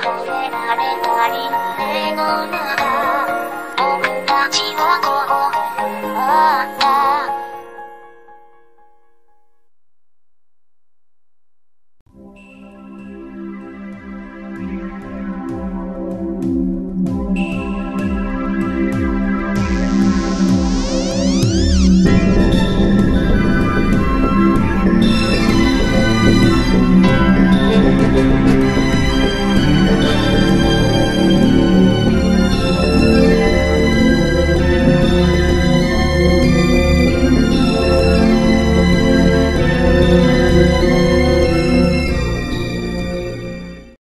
せられたり、目の中。